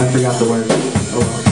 I forgot the word. Oh well.